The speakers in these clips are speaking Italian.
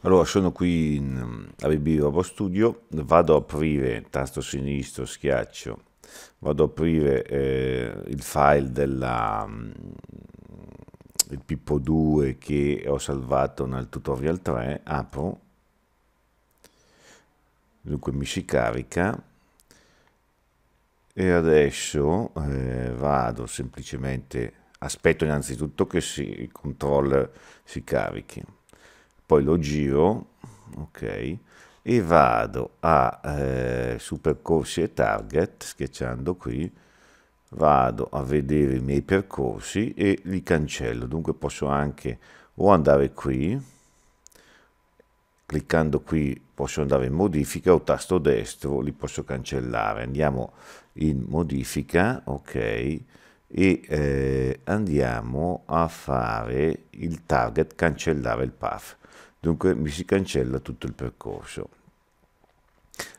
Allora, sono qui in ABB Studio, vado a aprire, tasto sinistro, schiaccio, vado ad aprire eh, il file della mm, il Pippo 2 che ho salvato nel tutorial 3, apro, dunque mi si carica. E adesso eh, vado semplicemente, aspetto innanzitutto che si, il controller si carichi poi lo giro, ok, e vado a eh, su percorsi e target, schiacciando qui, vado a vedere i miei percorsi e li cancello, dunque posso anche o andare qui, cliccando qui posso andare in modifica o tasto destro li posso cancellare, andiamo in modifica, ok, e eh, andiamo a fare il target cancellare il path dunque mi si cancella tutto il percorso.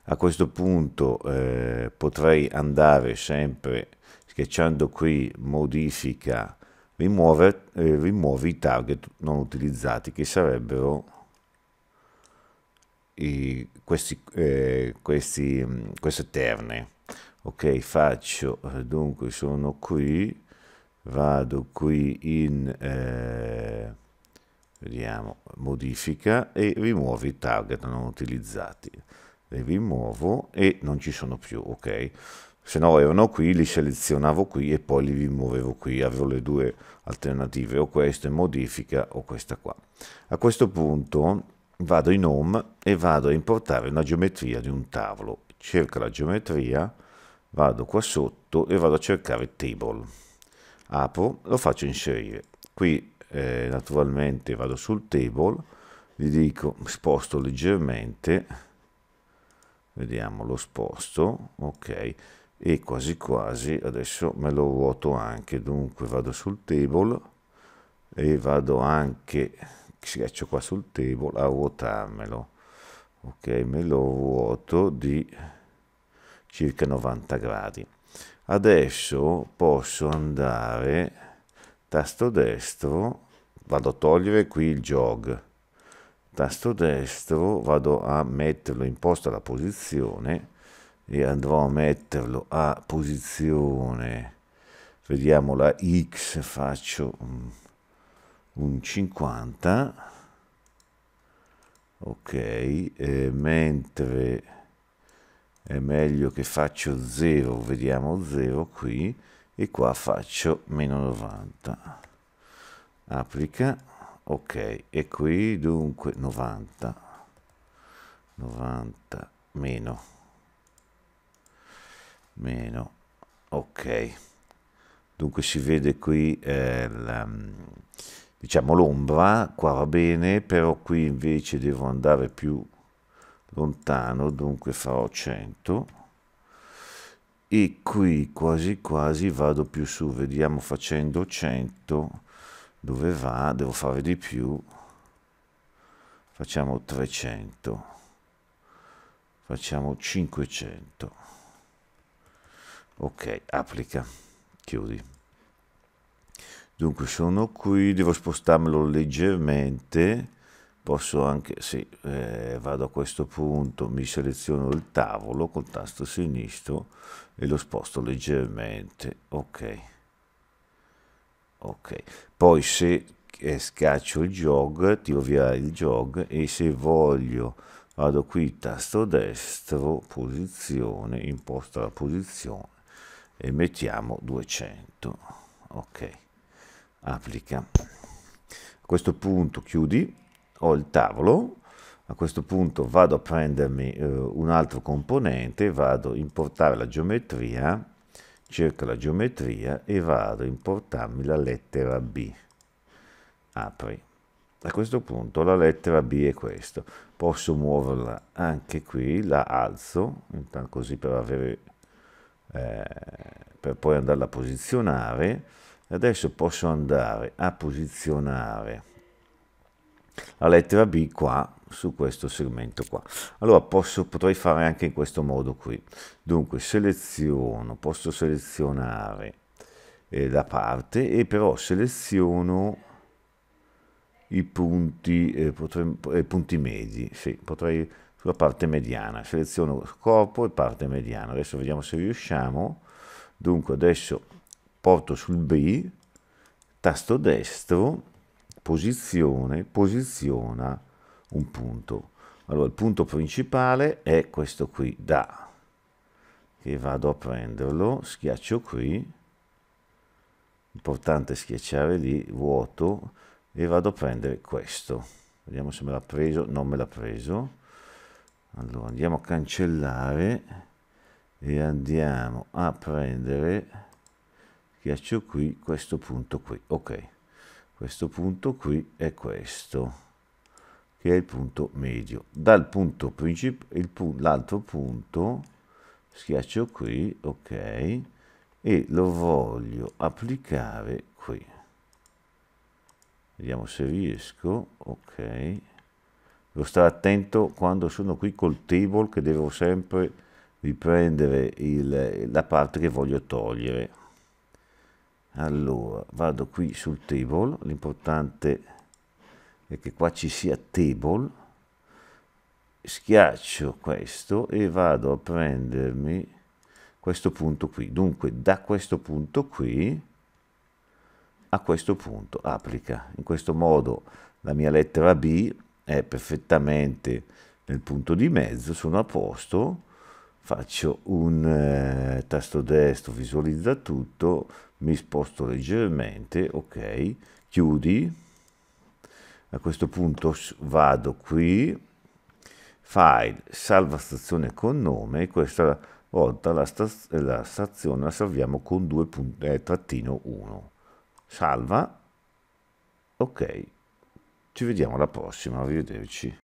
A questo punto eh, potrei andare sempre schiacciando qui modifica, rimuove, eh, rimuovi i target non utilizzati che sarebbero i, questi, eh, questi, queste terne. Ok, faccio, eh, dunque sono qui, vado qui in eh, vediamo, modifica e rimuovi i target non utilizzati. Li rimuovo e non ci sono più, ok? Se no erano qui, li selezionavo qui e poi li rimuovevo qui, avevo le due alternative, o questa modifica o questa qua. A questo punto vado in home e vado a importare una geometria di un tavolo. Cerco la geometria, vado qua sotto e vado a cercare table. Apro, lo faccio inserire. Qui eh, naturalmente vado sul table, gli dico sposto leggermente, vediamo lo sposto, ok, e quasi quasi adesso me lo vuoto anche, dunque vado sul table e vado anche, schiaccio qua sul table a vuotarmelo, ok, me lo vuoto di circa 90 gradi. Adesso posso andare tasto destro vado a togliere qui il jog. Tasto destro vado a metterlo in posta la posizione e andrò a metterlo a posizione. Vediamo la x faccio un, un 50 ok e mentre è meglio che faccio 0 vediamo 0 qui e qua faccio meno 90 applica ok e qui dunque 90 90 meno meno ok. Dunque si vede qui eh, la, diciamo l'ombra qua va bene però qui invece devo andare più lontano dunque farò 100 e qui quasi quasi vado più su vediamo facendo 100 dove va? Devo fare di più. Facciamo 300 facciamo 500 ok applica. Chiudi. Dunque sono qui devo spostarmelo leggermente. Posso anche sì eh, vado a questo punto mi seleziono il tavolo col tasto sinistro e lo sposto leggermente. Ok ok. Poi se eh, scaccio il jog tiro via il jog e se voglio vado qui tasto destro posizione imposta la posizione e mettiamo 200 ok. Applica. A questo punto chiudi ho il tavolo. A questo punto vado a prendermi eh, un altro componente vado a importare la geometria cerco la geometria e vado a importarmi la lettera B. Apri. A questo punto la lettera B è questa. Posso muoverla anche qui, la alzo, così per avere eh, per poi andarla a posizionare. Adesso posso andare a posizionare la lettera B qua su questo segmento qua. Allora posso, potrei fare anche in questo modo qui. Dunque seleziono, posso selezionare eh, la parte e però seleziono i punti, eh, potrei, eh, punti medi, sì, potrei sulla parte mediana, seleziono corpo e parte mediana, adesso vediamo se riusciamo, dunque adesso porto sul B, tasto destro, posizione, posiziona un punto. Allora il punto principale è questo qui, da, che vado a prenderlo, schiaccio qui, importante schiacciare lì, vuoto, e vado a prendere questo. Vediamo se me l'ha preso, non me l'ha preso allora andiamo a cancellare e andiamo a prendere schiaccio qui questo punto qui ok questo punto qui è questo che è il punto medio. Dal punto principale l'altro punto schiaccio qui ok e lo voglio applicare qui. Vediamo se riesco ok. Devo stare attento quando sono qui col table che devo sempre riprendere il, la parte che voglio togliere. Allora vado qui sul table l'importante è che qua ci sia table schiaccio questo e vado a prendermi questo punto qui. Dunque da questo punto qui a questo punto applica. In questo modo la mia lettera B è perfettamente nel punto di mezzo, sono a posto, faccio un eh, tasto destro, visualizza tutto, mi sposto leggermente, ok, chiudi, a questo punto vado qui, file, salva stazione con nome, questa volta la, sta la stazione la salviamo con due punti, eh, trattino 1, salva, ok, ci vediamo alla prossima, arrivederci.